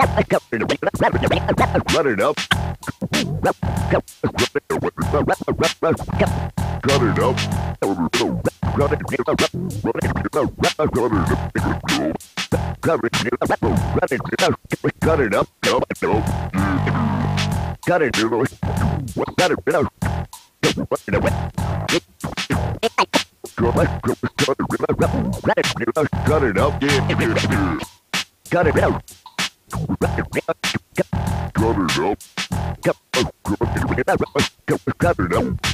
Got it up. Cut it up. Cut it up. Cut it up. Cut it up. Cut it out. Covered up.